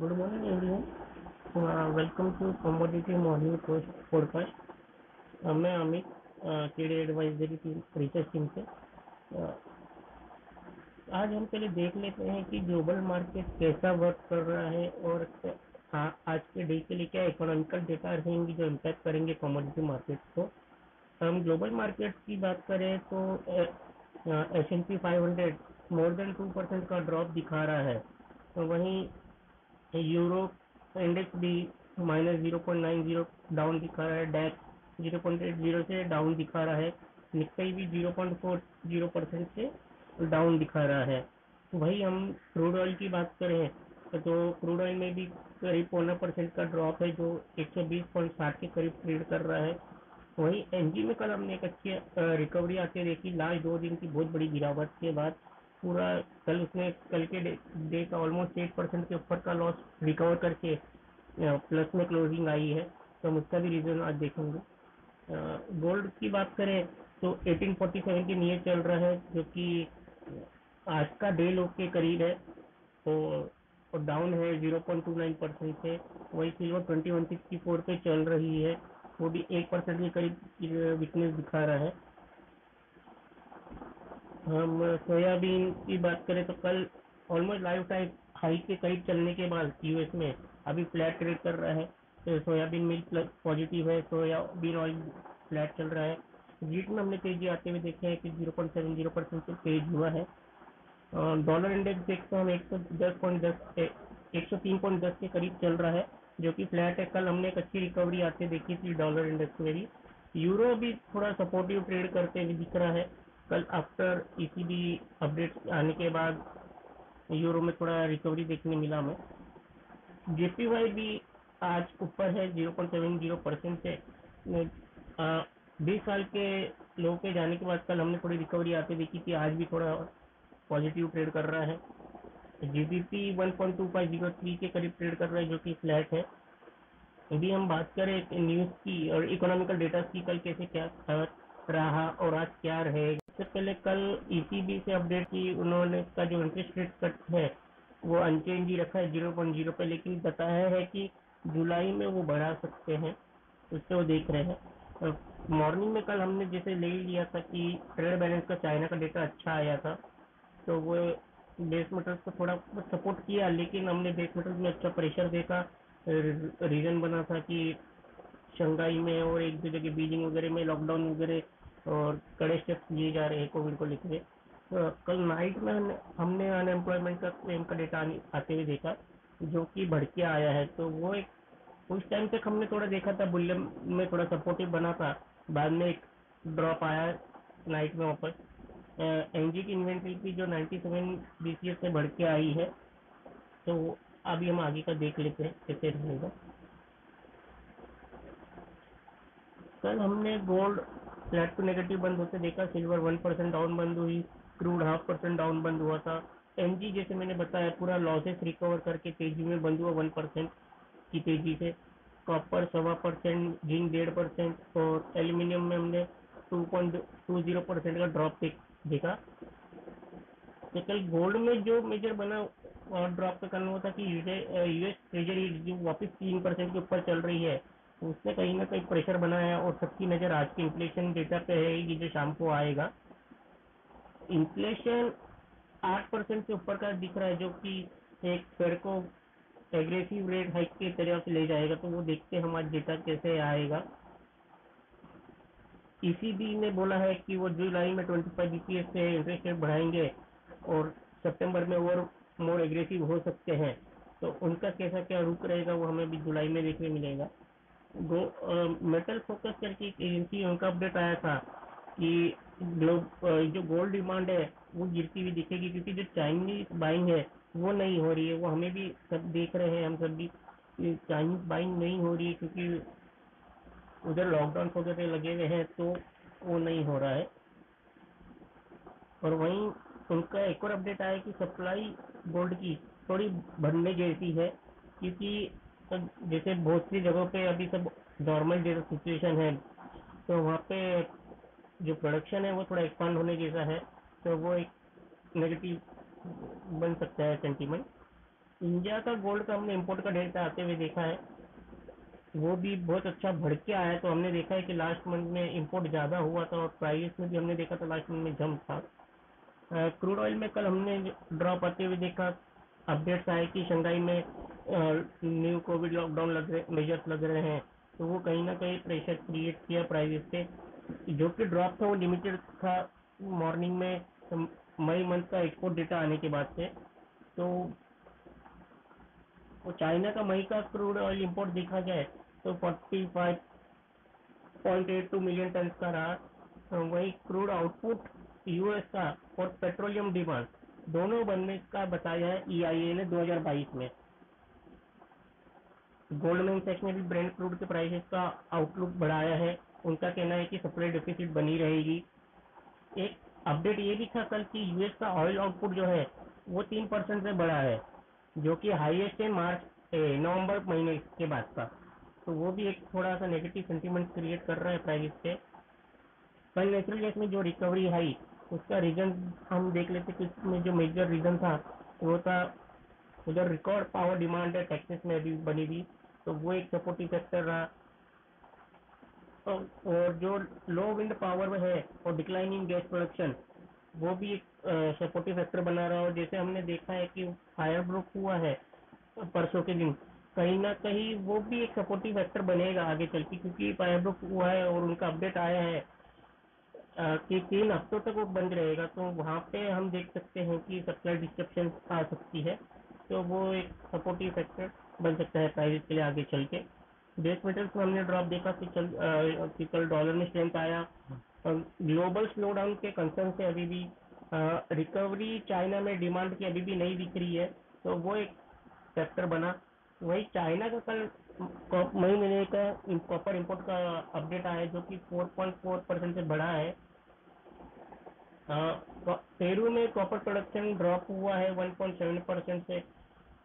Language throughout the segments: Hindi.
Good morning, everyone. Uh, welcome to Commodity Morning podcast. Uh, मैं Amit Kedia advisory team research team से uh, आज हम पहले देख लेते हैं कि ग्लोबल मार्केट कैसा वर्क कर रहा है और आ, आज के डे के लिए क्या इकोनॉमिकल डेटा रहेंगे जो इम्पैक्ट करेंगे कमोडिटी मार्केट को हम ग्लोबल मार्केट की बात करें तो S and P five hundred more than two percent का ड्रॉप दिखा रहा है तो वहीं यूरोप इंडेक्स भी minus zero point nine zero down दिखा रहा है DAX zero point eight zero से डाउन दिखा रहा है निक्कई भी zero point four zero percent से डाउन दिखा रहा है। वही हम क्रूड ऑयल की बात करें तो क्रूड ऑयल में भी करीब पौना परसेंट का ड्रॉप है, जो एक सौ बीस पॉइंट साठ के करीब ट्रेड कर रहा है। वही एनजी में कल हमने एक अच्छी रिकवरी आते देखी। लास्ट दो दिन की बहुत बड़ी गिरावट के बाद पूरा कल उसने कल के डे, डे का ऑलमोस्ट एट परसेंट के ऊपर का लॉस रिकवर करके प्लस में क्लोजिंग आई है। तो हम उसका भी रीजन आज देखेंगे। गोल्ड की बात करें तो 1847 के नियर चल रहा है जो कि आज का डे लोग के करीब है। तो और डाउन है 0.29 परसेंट से वही silver twenty one sixty four पे चल रही है। वो भी एक परसेंट के करीब वीकनेस दिखा रहा है। हम सोयाबीन की बात करें तो कल ऑलमोस्ट लाइफ टाइम हाई के करीब चलने के बाद यूएस में अभी फ्लैट ट्रेड कर रहा है। तो सोयाबीन मिल्क प्लस पॉजिटिव है, सोयाबीन ऑयल फ्लैट चल रहा है। जीट में हमने तेज़ी आते हुए देखे हैं कि zero point seven zero percent से तेज हुआ है। डॉलर इंडेक्स देखते हैं हम एक सौ दस पॉइंट दस, एक सौ तीन पॉइंट दस के करीब चल रहा है, जो कि फ्लैट है। कल हमने एक अच्छी रिकवरी आते देखी थी डॉलर इंडेक्स में भी। यूरो भी थोड़ा सपोर्टिव ट्रेड करते हुए दिख रहा है। कल आफ्टर ईसीबी अपडेट आने के बाद यूरो में थोड़ा रिकवरी देखने मिला हमें। जेपीवाई भी आज ऊपर है zero point seven zero percent से बीस साल के लोगों के जाने के बाद कल हमने थोड़ी रिकवरी आते देखी थी आज भी थोड़ा पॉजिटिव ट्रेड कर रहा है। जीडीपी 1.2503 के करीब ट्रेड कर रहा है, जो कि फ्लैट है। यदि हम बात करें न्यूज़ की और इकोनॉमिकल डेटा की, कल कैसे क्या रहा और आज क्या रहेगा। सबसे पहले कल ईसीबी से अपडेट की उन्होंने का जो इंटरेस्ट रेट कट है, वो अनचेंज ही रखा है ज़ीरो पॉइंट ज़ीरो पे, लेकिन बताया है कि जुलाई में वो बढ़ा सकते हैं, उससे वो देख रहे हैं। मॉर्निंग में कल हमने जैसे ले लिया था कि ट्रेड बैलेंस का चाइना का डेटा अच्छा आया था तो वो बेस मेटल्स को थोड़ा सपोर्ट किया, लेकिन हमने बेस मेटल्स में अच्छा प्रेशर देखा रीजन बना था कि शंघाई में और एक दो जगह बीजिंग वगैरह में लॉकडाउन वगैरह और कड़े स्टेप्स लिए जा रहे हैं कोविड को लेकर तो कल नाइट में हमने अनएम्प्लॉयमेंट का क्लेम का डेटा आते हुए देखा, जो कि बढ़ के आया है। तो वो एक, उस टाइम तक हमने थोड़ा देखा था बुलियम में थोड़ा सपोर्टिव बना था। बाद में एक ड्रॉप आया नाइट में वापस। एनजी की इन्वेंट्री की जो 97 बीसीएस से बढ़ के आई है तो अभी हम आगे का देख लेते हैं, कैसे रहेगा। कल हमने गोल्ड फ्लैट टू नेगेटिव बंद होते देखा सिल्वर वन परसेंट डाउन बंद हुई क्रूड हाफ़ परसेंट डाउन बंद हुआ था। एमजी जैसे मैंने बताया, पूरा लॉसेस रिकवर करके तेज़ी में बंद हुआ वन परसेंट की तेज़ी से। कॉपर सवा परसेंट जिंक डेढ़ परसेंट और एल्यूमिनियम में हमने two point two zero percent का ड्रॉप देखा तो कल गोल्ड में जो मेजर बना, और ड्रॉप का कारण हुआ था कि यूएस ट्रेजरी जो वापस तीन परसेंट के ऊपर चल रही है उसने कहीं ना कहीं प्रेशर बनाया और सबकी नज़र आज के इन्फ्लेशन डेटा पे है जो शाम को आएगा। इन्फ्लेशन आठ परसेंट से ऊपर का दिख रहा है, जो कि एक फेड को एग्रेसिव रेट हाइक के तरह से ले जाएगा तो वो देखते हैं हमारा डेटा कैसे आएगा। ईसीबी ने बोला है कि वो जुलाई में ट्वेंटी 25 बीपीएस से इंटरेस्ट रेट बढ़ाएँगे और सितंबर में और मोर एग्रेसिव हो सकते हैं। तो उनका कैसा क्या रुक रहेगा, वो हमें भी जुलाई में देखने मिलेगा। मेटल फोकस करके एजेंसी उनका अपडेट आया था कि ग्लोब जो गोल्ड डिमांड है, वो गिरती हुई दिखेगी क्योंकि जो चाइनीज़ बाइंग है, वो नहीं हो रही है। वो हमें भी सब देख रहे हैं, हम सब भी चाइनीज़ बाइंग नहीं हो रही है क्योंकि उधर लॉकडाउन वगैरह लगे हुए हैं तो वो नहीं हो रहा है। और वहीं उनका एक और अपडेट आया कि सप्लाई गोल्ड की थोड़ी बढ़ने जैसी है, क्योंकि जैसे बहुत सी जगहों पे अभी सब नॉर्मल जैसा सिचुएशन है तो वहाँ पे जो प्रोडक्शन है वो थोड़ा एक्सपांड होने जैसा है तो वो एक नेगेटिव बन सकता है सेंटीमेंट इंडिया का गोल्ड का हमने इम्पोर्ट का डेटा आते हुए देखा है, वो भी बहुत अच्छा बढ़ के आया तो हमने देखा है कि लास्ट मंथ में इम्पोर्ट ज़्यादा हुआ था और प्राइस में भी हमने देखा था लास्ट मंथ में जम था. क्रूड ऑयल में कल हमने ड्रॉप आते हुए देखा अपडेट्स आए कि शंघाई में न्यू कोविड लॉकडाउन लग रहे मेजर्स लग रहे हैं तो वो कहीं ना कहीं प्रेशर क्रिएट किया प्राइस पे। जो कि ड्रॉप था, वो लिमिटेड था मॉर्निंग में, मई मंथ का एक्सपोर्ट डेटा आने के बाद से। तो वो चाइना का मई का क्रूड ऑयल इंपोर्ट देखा जाए तो 45.82 मिलियन टन का रहा। वही क्रूड आउटपुट यूएस का और पेट्रोलियम डिमांड दोनों बनने का बताया है ईआईए ने 2022 में। गोल्डमैन सैक्स ने भी ब्रेंड क्रूड के प्राइसेस का आउटलुक बढ़ाया है। उनका कहना है कि सप्लाई डिफिसिट बनी रहेगी। एक अपडेट ये भी था कल कि यूएस का ऑयल आउटपुट जो है, वो तीन परसेंट से बढ़ा है, जो कि हाईएस्ट है मार्च नवंबर महीने के बाद का। तो वो भी एक थोड़ा सा नेगेटिव सेंटीमेंट क्रिएट कर रहा है प्राइस पे। कल नेचुरल गैस में जो रिकवरी आई, उसका रीजन हम देख लेते कि उसमें जो मेजर रीजन था, वो था उधर रिकॉर्ड पावर डिमांड है टैक्सेस में अभी बनी हुई। तो वो एक सपोर्टिव फैक्टर रहा। और जो लो विंड पावर है और डिक्लाइनिंग गैस प्रोडक्शन वो भी एक सपोर्टिव फैक्टर बना रहा है और जैसे हमने देखा है कि फायर ब्रोक हुआ है परसों के दिन कहीं ना कहीं वो भी एक सपोर्टिव फैक्टर बनेगा आगे चल के क्योंकि फायर ब्रोक हुआ है और उनका अपडेट आया है कि तीन हफ्तों तक वो बंद रहेगा। तो वहाँ पे हम देख सकते हैं कि सप्लाई डिस्ट्रप्शन आ सकती है। तो वो एक सपोर्टिव फैक्टर बन सकता है प्राइस के लिए आगे चल के। बेस मेटल्स में हमने ड्रॉप देखा कि चल कि कल डॉलर में स्ट्रेंथ आया। ग्लोबल स्लो डाउन के कंसर्न से अभी भी रिकवरी चाइना में डिमांड की अभी भी नहीं दिख रही है तो वो एक फैक्टर बना। वही चाइना का कल मई महीने का कॉपर इंपोर्ट का अपडेट आया जो कि 4.4 परसेंट से बढ़ा है। पेरू में कॉपर प्रोडक्शन ड्रॉप हुआ है 1.7 परसेंट से।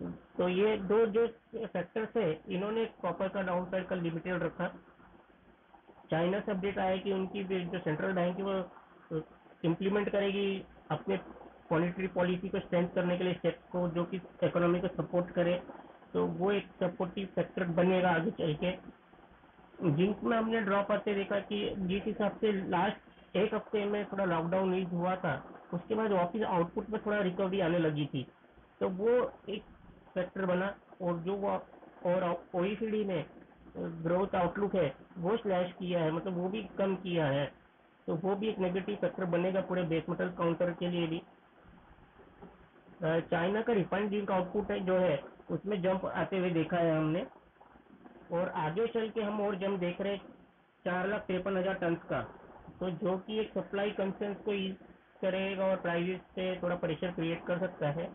तो ये दो जो फैक्टर्स है, इन्होंने कॉपर का डाउन साइड का लिमिटेड रखा। चाइना से अपडेट आया कि उनकी जो सेंट्रल बैंक है, वो इम्प्लीमेंट करेगी अपने मॉनिटरी पॉलिसी को स्ट्रेंथ करने के लिए स्टेप्स को, जो कि इकोनॉमी को सपोर्ट करे। तो वो एक सपोर्टिव फैक्टर बनेगा आगे चल के। जिंक में हमने ड्रॉप आते देखा कि जिस हिसाब से लास्ट एक हफ़्ते में थोड़ा लॉकडाउन ईज हुआ था, उसके बाद वापिस आउटपुट में थोड़ा रिकवरी आने लगी थी। तो वो एक फैक्टर बना और जो वो और ओईसीडी ने ग्रोथ आउटलुक है, वो स्लैश किया है मतलब वो भी कम किया है तो वो भी एक नेगेटिव फैक्टर बनेगा पूरे बेस मेटल काउंटर के लिए भी। चाइना का रिफाइंड जिंक आउटपुट है, जो है, उसमें जंप आते हुए देखा है हमने। और आगे चल के हम और जंप देख रहे चार लाख तिरपन हज़ार टन का। तो जो कि एक सप्लाई कंसर्न को ईज करेगा और प्राइस पे थोड़ा प्रेशर क्रिएट कर सकता है।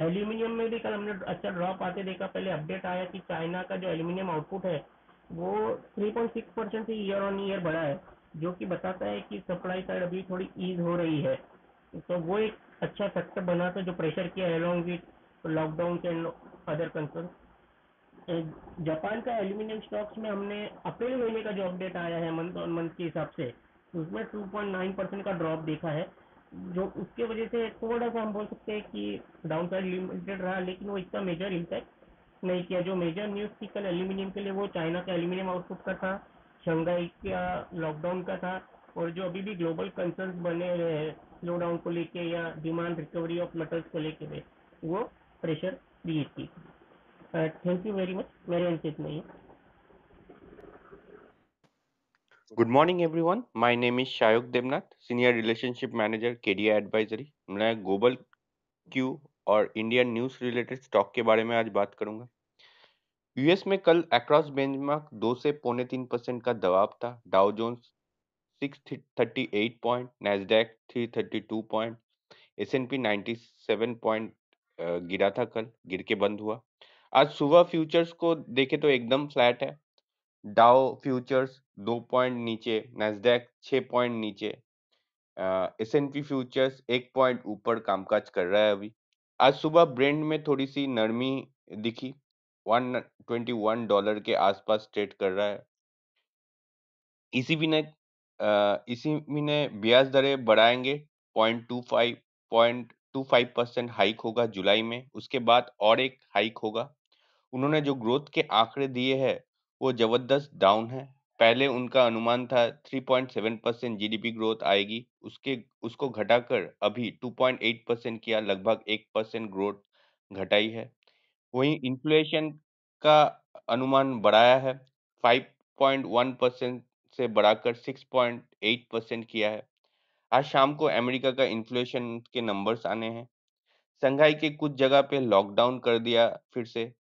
एल्यूमिनियम में भी कल हमने अच्छा ड्रॉप आते देखा, पहले अपडेट आया कि चाइना का जो एल्यूमिनियम आउटपुट है, वो 3.6 परसेंट से ईयर ऑन ईयर बढ़ा है, जो कि बताता है कि सप्लाई साइड अभी थोड़ी ईज हो रही है। तो वो एक अच्छा फैक्टर बना था जो प्रेशर किया अलॉन्ग विथ लॉकडाउन के अदर कंसर्न जापान का एल्यूमिनियम स्टॉक्स में हमने अप्रैल महीने का जो अपडेट आया है मंथ ऑन मंथ के हिसाब से, उसमें 2.9 परसेंट का ड्रॉप देखा है। जो उसके वजह से थोड़ा सा हम बोल सकते हैं कि डाउन साइड लिमिटेड रहा, लेकिन वो इतना मेजर इम्पैक्ट नहीं किया। जो मेजर न्यूज़ थी, कल एल्यूमिनियम के लिए वो चाइना का एल्यूमिनियम आउटपुट का था शंघाई का लॉकडाउन का था, और जो अभी भी ग्लोबल कंसर्न बने हुए हैं स्लो डाउन को लेके या डिमांड रिकवरी ऑफ़ मेटल्स को लेके वो प्रेशर क्रिएट की थैंक यू वेरी मच मेरे अंकित नहीं Good morning, everyone. My name is Shayok Devnath, Senior Relationship Manager, KDI Advisory. मैं ग्लोबल क्यू और इंडियन न्यूज़ रिलेटेड स्टॉक के बारे में आज बात करूँगा यूएस में कल अक्रॉस बेंचमार्क दो से पौने तीन परसेंट का दबाव था Dow Jones six thirty eight point Nasdaq three thirty two point S and P ninety seven point गिरा था कल गिर के बंद हुआ आज सुबह फ्यूचर्स को देखे तो एकदम फ्लैट है डाउ फ्यूचर्स दो पॉइंट नीचे नेस्डैक छह पॉइंट नीचे। एस एन पी फ्यूचर्स एक पॉइंट ऊपर कामकाज कर रहा है अभी। आज सुबह ब्रेंड में थोड़ी सी नरमी दिखी। 121 डॉलर के आसपास ट्रेड कर रहा है। इसी भी ने इसी भी ने ब्याज दरें बढ़ाएँगे। Point two five, point two five percent hike होगा जुलाई में। उसके बाद और एक हाइक होगा। उन्होंने जो ग्रोथ के आंकड़े दिए हैं वो ज़बरदस्त डाउन है। पहले उनका अनुमान था 3.7 परसेंट जीडीपी ग्रोथ आएगी। उसके, उसको घटाकर अभी 2.8 परसेंट किया, लगभग एक परसेंट ग्रोथ घटाई है। वहीं इन्फ्लेशन का अनुमान बढ़ाया है। 5.1 परसेंट से बढ़ाकर 6.8 परसेंट किया है। आज शाम को अमेरिका का इन्फ्लेशन के नंबर्स आने हैं। संघाई के कुछ जगह पे लॉकडाउन कर दिया फिर से।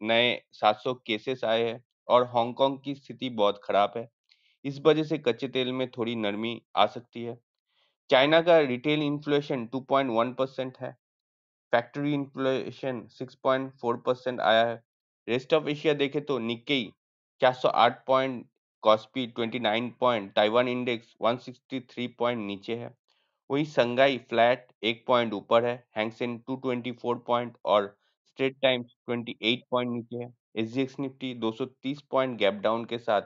नए 700 केसेस आए हैं। और हांगकांग की स्थिति बहुत खराब है। इस वजह से कच्चे तेल में थोड़ी नरमी आ सकती है। चाइना का रिटेल इन्फ्लेशन 2.1 परसेंट है। फैक्ट्री इन्फ्लेशन 6.4 परसेंट आया है। रेस्ट ऑफ़ एशिया देखे तो Nikkei 408 point, KOSPI 29 point, Taiwan index 163 point नीचे है। वही संगाई फ्लैट एक पॉइंट ऊपर है। हैंगसेन 224 पॉइंट और स्ट्रेट टाइम्स 28 पॉइंट नीचे है। SGX Nifty 230 point gap down के साथ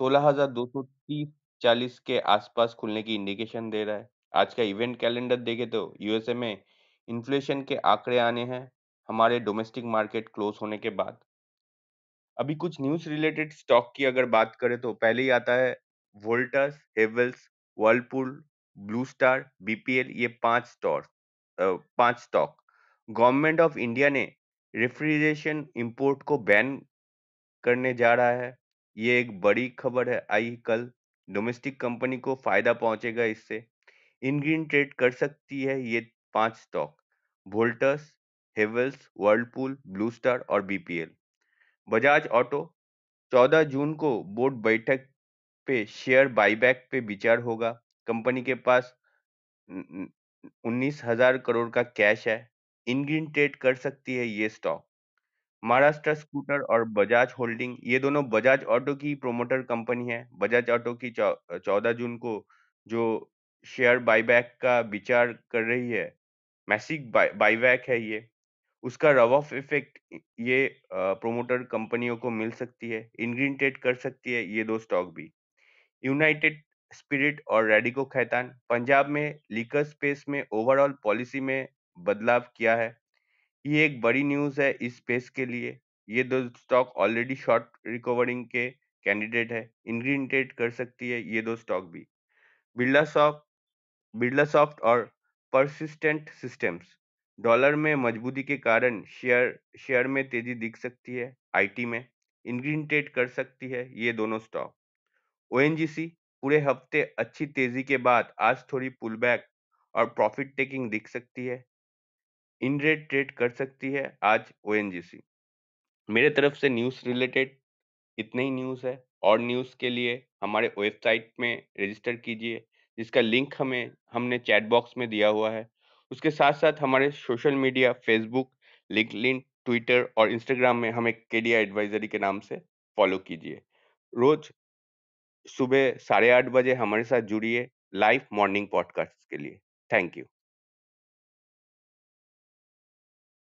16,230 40 के आसपास खुलने की इंडिकेशन दे रहा है। आज का इवेंट कैलेंडर देखे तो यूएसए में इन्फ्लेशन के आंकड़े आने हैं हमारे डोमेस्टिक मार्केट क्लोज होने के बाद। अभी कुछ न्यूज़ रिलेटेड स्टॉक की अगर बात करें तो पहले ही आता है Voltas Havells Whirlpool Blue Star BPL ये पाँच स्टॉक पाँच स्टॉक गवर्नमेंट ऑफ़ इंडिया ने रेफ्रिजरेशन इंपोर्ट को बैन करने जा रहा है। ये एक बड़ी खबर है। आई कल डोमेस्टिक कंपनी को फ़ायदा पहुंचेगा इससे। इनग्रीन ट्रेड कर सकती है ये पाँच stock Voltas Havells Whirlpool Blue Star और बीपीएल बजाज ऑटो 14 जून को बोर्ड बैठक पे शेयर बाईबैक पे विचार होगा। कंपनी के पास उन्नीस हज़ार करोड़ का कैश है। इन ग्रीन ट्रेड कर सकती है ये स्टॉक। महाराष्ट्र स्कूटर और बजाज होल्डिंग, ये दोनों बजाज ऑटो की प्रोमोटर कंपनी है। बजाज ऑटो की चौदह जून को जो शेयर बाईबैक का विचार कर रही है मैसिक बाईबैक है ये, उसका रव ऑफ़ इफ़ेक्ट ये प्रोमोटर कंपनियों को मिल सकती है इनग्रीन ट्रेड कर सकती है ये दो स्टॉक भी। यूनाइटेड स्पिरिट और रेडिको खैतान, पंजाब में, लीकर स्पेस में, ओवरऑल पॉलिसी में बदलाव किया है। ये एक बड़ी न्यूज़ है इस स्पेस के लिए। ये दो स्टॉक ऑलरेडी शॉर्ट रिकवरिंग के कैंडिडेट है। इनग्रीन ट्रेड कर सकती है ये दो स्टॉक भी। बिरला सॉफ्ट बिरला सॉफ्ट और परसिस्टेंट सिस्टम्स डॉलर में मजबूती के कारण शेयर शेयर में तेज़ी दिख सकती है आईटी में। इनग्रीन ट्रेड कर सकती है ये दोनों स्टॉक। ओएनजीसी पूरे हफ़्ते अच्छी तेज़ी के बाद आज थोड़ी पुल बैक और प्रॉफिट टेकिंग दिख सकती है। इन रेट ट्रेड कर सकती है आज ओएनजीसी मेरे तरफ़ से न्यूज़ रिलेटेड इतने ही न्यूज़ है और न्यूज़ के लिए हमारे वेबसाइट में रजिस्टर कीजिए, जिसका लिंक हमें, हमने चैट बॉक्स में दिया हुआ है। उसके साथ साथ हमारे social media, Facebook LinkedIn Twitter और इंस्टाग्राम में हमें केडिया एडवाइजरी के नाम से फॉलो कीजिए। रोज सुबह साढ़े आठ बजे हमारे साथ जुड़िए लाइव मॉर्निंग पॉडकास्ट के लिए। Thank you.